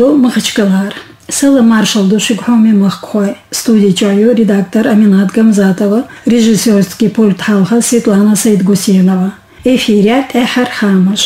до Махачкалар. Села маршал Душик Хоми Махкой, студия Чайо, редактор Аминат Гамзатова, режиссерский пульт Халха Светлана Саидгусинова. Эфирят Эхар Хамаш.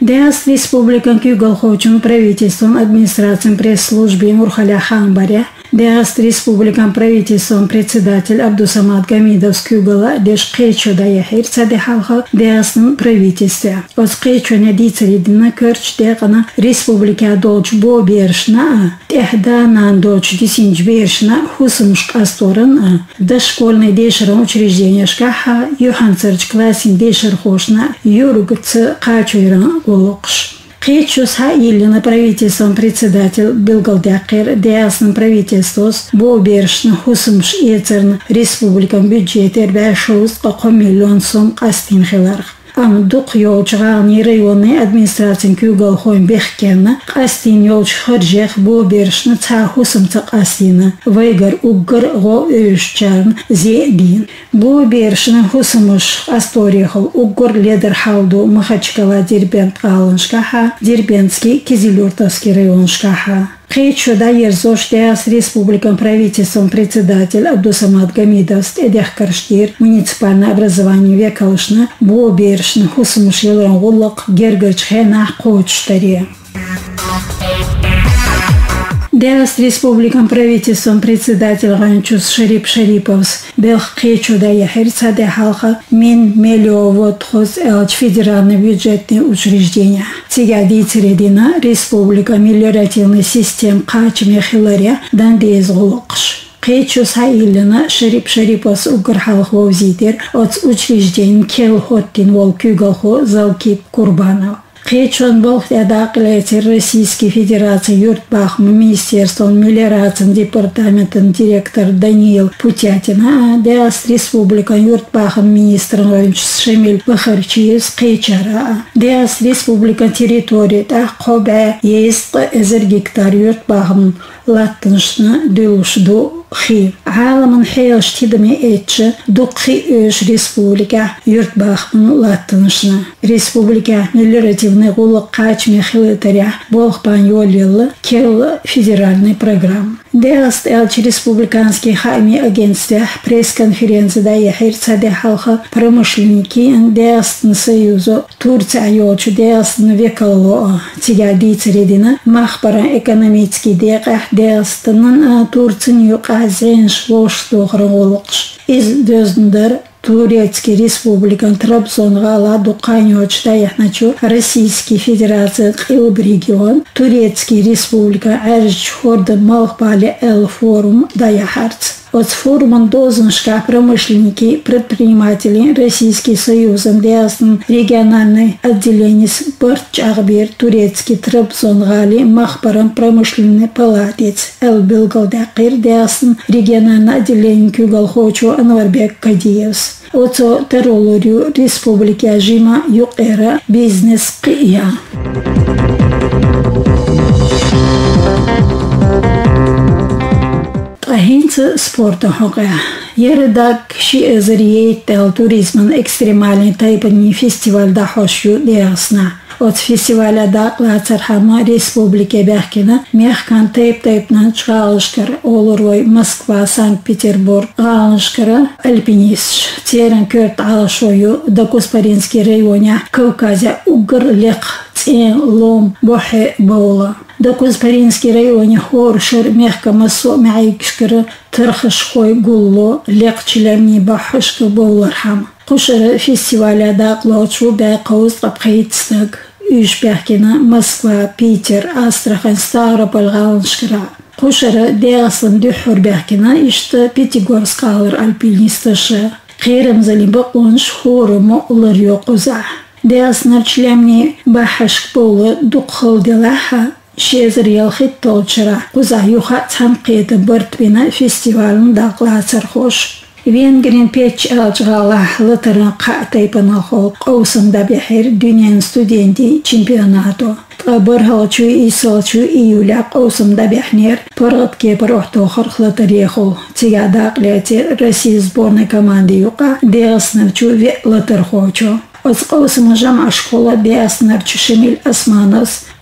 Дээс республикан күйгал хочун правительством администрациям пресс-службе Мурхаля Хамбаря – республикан правительством председатель Абдусамат Гамидов скюгала деш кечо да яхир цаде халха дястын правительстве. Оз кечо не дицаридина кырч декана республика долч бо бершна, техда нан долч дисинч бершна хусымшк асторын, да школьный дешером учреждения шкаха, юхан царч классин дешер хошна, юругцы качуйран голокш. Кечус Хаилина правительством председатель Белгалдякер Диасным правительствос Бобершн Хусымш Ецерн республикам бюджетер бәшуыз 10 миллион сом қастин хиларх. Дуқ йолчғағын районный администрациян кюгал хойн бехкенна қастин йолч хыржех Бобершн ца хусымцы қастина вайгар уггар го өшчарн зе бин. Бобершн хусымыш асторияхыл уггар ледер халду Махачкала Дербент қалыншкаха Дербентский Кизилюртовский районшкаха. Кечуда Ерзош Деас Республикан правительством председатель Абдусамат Гамидов Эдех Карштир муниципальное образование Векалышна Бобершна Хусмуш Елран Гуллак Гергерч Хена Коучтаре. Девас республикан правительством председатель Ганчус Шарип Шариповс Белх Кечуда Яхерца де Халха Мин Мелиовод Хоз Элч федеральные бюджетные учреждения. Тигади Цередина Республика мелиоративный систем Кач Мехилария Дандез Гулокш. Кечу Саилина Шарип Шарипос Угр Халхов Зитер от учреждений Кел Хоттин Вол Кюгалхо Залкип Курбанов. Кечон Бог Ядакляти Российской Федерации Юртбах Министерством мелиорации департаментом директор Даниил Путятина, Деас Республика Юртбахом министром Шемиль Бахарчиев Кечара, Деас Республика территории. Тахкобе есть эзер гектар Юртбахом Латыншны Дюшду хи. Аламын хи аштидами этче докхи өш республика юртбахмын латтынышна. Республика меллеративный гулы кач мехилы таря болхпан йолеллы кел федеральный программ. Дест Элч республиканский хами агентстве пресс-конференции да яхир цаде халха промышленники Дестн союзу Турция йолчу Дестн векало тига дицередина махбара экономический деqa Дестнын Турцин юqa зенш лош тоғры из дөздіндір Турецкий республикан Трабзонға ладу қанёчта яхначу Российский Федерация Қилб регион Турецкий республика Әрж хорды Малхбали Эл форум Даяхарц. От форуман Дозеншка промышленники, предприниматели Российский Союз Андеасн региональный отделение Барч Ахбир Турецкий Трабзонгали Махбарам промышленный палатец Эл Белгалдакир Деасн региональное отделение Кюгалхочу Анварбек Кадиевс. Оцо терролорю республики Жима Юкера бизнес Кия. Hoga. Yeredak şi ezeriyet tel turizmin ekstremalin taypani festivalda hoşyu deyasna. От фестиваля да лацар хама республика бәхкена мехкан тайп тайпнан чыгалышкар олорой Москва Санкт-Петербург галышкара альпинист терен көрт алышою да Куспаринский районе Кавказя угр лек цен лом бохе бола да Куспаринский районе хоршер мехка масо мәйкшкара тырхышхой гулло лекчилерни бахышка боулар хам Кушер фестиваля да клочу бә қауыз қапқайытстық Üşbekina Moskva, Питер, Астрахань, Ставрополь галышкара. Кушара деясын дөхөр бәкина ишті Пятигорск алыр альпинистышы. Қирым залимбы онш хорумы улар йоқуза. Деясынар члемни бахашк болы дұқыл делаха шезір елхит толчыра. Куза юха цанқеті бұртбина фестивалын дақлацар хош. Венгрин печ алжғала лытырын қатайпына хол қоусында бәхер дүниен студенти чемпионату. Бұрхалчу исалчу июля қоусында бәхнер пырғыт кепір охтоқыр лытырехол. Тига дақлети Россия сборной команды юқа ве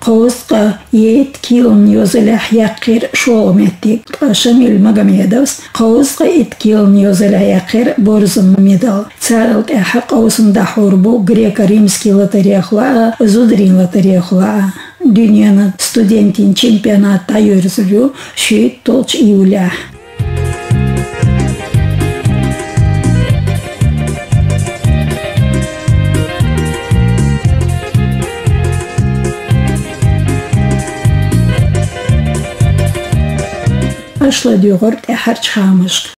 қоусқа ет килн йозеле яқир шуомети шамил Магамедовс қоусқа ет килн йозеле яқир борзым медал царл эха қоусында хорбу грека римский лотерея хула зудрин лотерея хула дүйнөнүн студентин чемпионатта жүргүзүлүү шүйт толч июля اشلا دیوغرد احر چخامشق